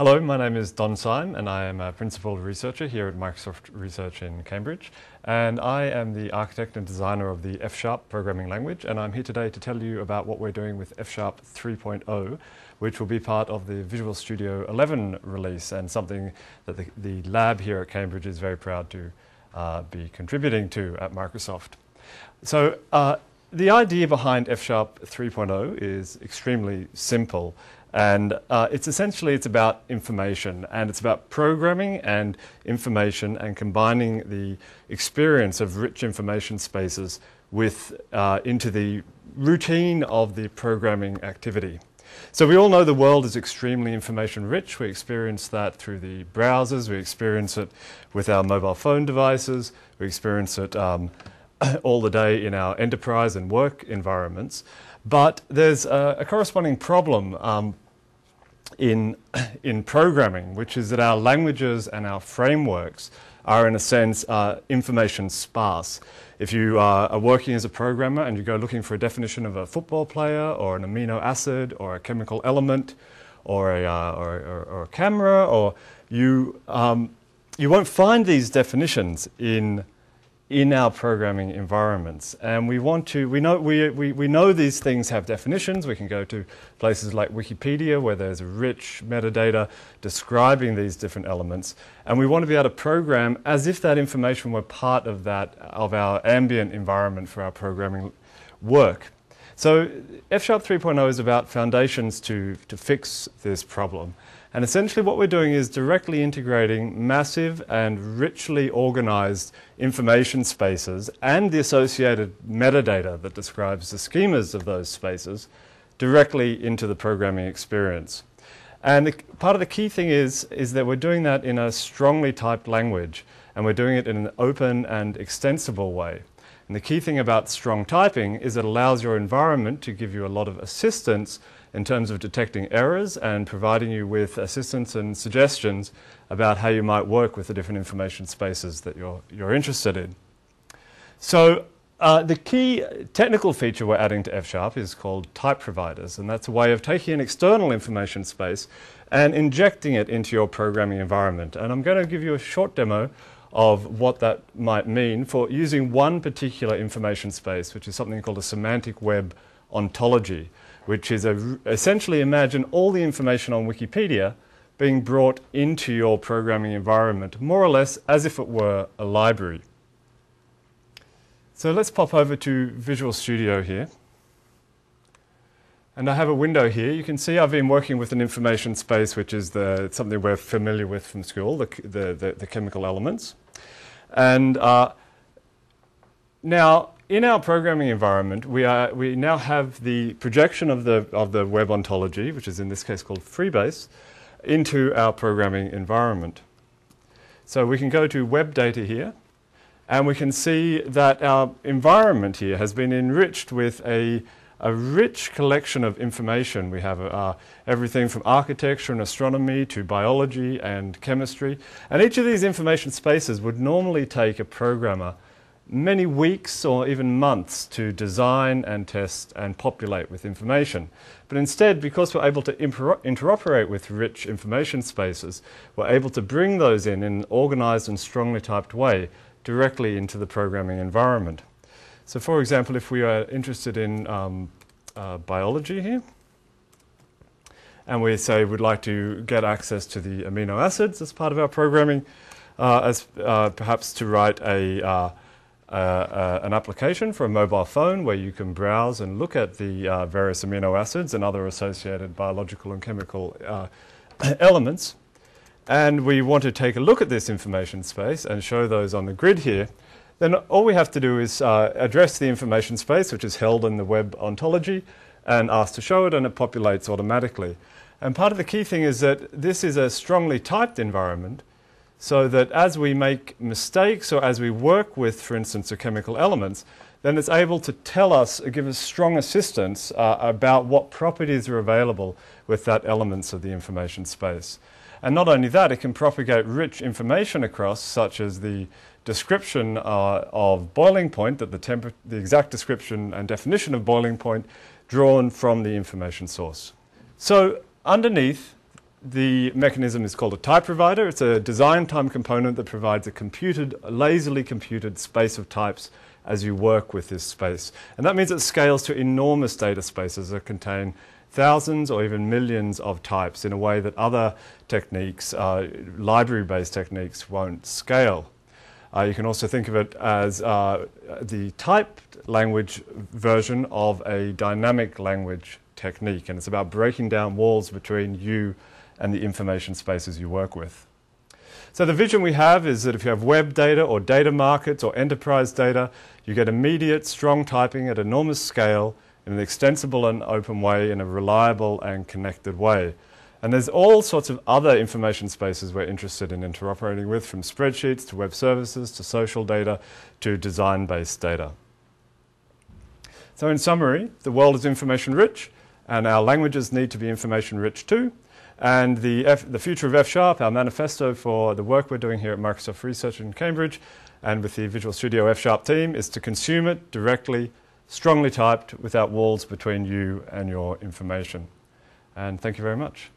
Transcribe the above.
Hello, my name is Don Syme and I am a principal researcher here at Microsoft Research in Cambridge. And I am the architect and designer of the F-sharp programming language and I'm here today to tell you about what we're doing with F-sharp 3.0 which will be part of the Visual Studio 11 release and something that the, the lab here at Cambridge is very proud to uh, be contributing to at Microsoft. So uh, the idea behind F-sharp 3.0 is extremely simple and uh, it's essentially it's about information and it's about programming and information and combining the experience of rich information spaces with uh, into the routine of the programming activity. So we all know the world is extremely information rich. We experience that through the browsers. We experience it with our mobile phone devices. We experience it um, all the day in our enterprise and work environments. But there's a, a corresponding problem um, in, in programming, which is that our languages and our frameworks are, in a sense, uh, information sparse. If you uh, are working as a programmer and you go looking for a definition of a football player or an amino acid or a chemical element or a, uh, or, or, or, a camera, or you, um, you won't find these definitions in in our programming environments. And we want to, we know, we, we, we know these things have definitions. We can go to places like Wikipedia where there's rich metadata describing these different elements. And we want to be able to program as if that information were part of that, of our ambient environment for our programming work. So F-sharp 3.0 is about foundations to, to fix this problem. And essentially what we're doing is directly integrating massive and richly organized information spaces and the associated metadata that describes the schemas of those spaces directly into the programming experience. And the, part of the key thing is, is that we're doing that in a strongly typed language and we're doing it in an open and extensible way. And the key thing about strong typing is it allows your environment to give you a lot of assistance in terms of detecting errors and providing you with assistance and suggestions about how you might work with the different information spaces that you're, you're interested in. So uh, the key technical feature we're adding to F-sharp is called type providers, and that's a way of taking an external information space and injecting it into your programming environment. And I'm going to give you a short demo of what that might mean for using one particular information space, which is something called a semantic web ontology which is a, essentially imagine all the information on Wikipedia being brought into your programming environment, more or less as if it were a library. So let's pop over to Visual Studio here. And I have a window here. You can see I've been working with an information space, which is the, something we're familiar with from school, the, the, the, the chemical elements. And uh, now, in our programming environment, we, are, we now have the projection of the, of the web ontology, which is in this case called Freebase, into our programming environment. So we can go to web data here, and we can see that our environment here has been enriched with a, a rich collection of information. We have uh, everything from architecture and astronomy to biology and chemistry. And each of these information spaces would normally take a programmer many weeks or even months to design and test and populate with information. But instead, because we're able to interoperate with rich information spaces, we're able to bring those in in an organized and strongly typed way directly into the programming environment. So for example, if we are interested in um, uh, biology here, and we say we'd like to get access to the amino acids as part of our programming, uh, as uh, perhaps to write a uh, uh, uh, an application for a mobile phone where you can browse and look at the various amino acids and other associated biological and chemical elements. And we want to take a look at this information space and show those on the grid here. Then all we have to do is uh, address the information space, which is held in the web ontology, and ask to show it, and it populates automatically. And part of the key thing is that this is a strongly typed environment, so that as we make mistakes or as we work with, for instance, the chemical elements, then it's able to tell us, give us strong assistance uh, about what properties are available with that elements of the information space. And not only that, it can propagate rich information across, such as the description uh, of boiling point, that the, the exact description and definition of boiling point drawn from the information source. So underneath the mechanism is called a type provider. It's a design time component that provides a computed, lazily computed space of types as you work with this space. And that means it scales to enormous data spaces that contain thousands or even millions of types in a way that other techniques, uh, library-based techniques, won't scale. Uh, you can also think of it as uh, the typed language version of a dynamic language technique, and it's about breaking down walls between you and the information spaces you work with. So the vision we have is that if you have web data or data markets or enterprise data, you get immediate, strong typing at enormous scale in an extensible and open way, in a reliable and connected way. And there's all sorts of other information spaces we're interested in interoperating with, from spreadsheets to web services to social data to design based data. So, in summary, the world is information rich, and our languages need to be information rich too. And the, F, the future of F Sharp, our manifesto for the work we're doing here at Microsoft Research in Cambridge and with the Visual Studio F Sharp team, is to consume it directly, strongly typed, without walls between you and your information. And thank you very much.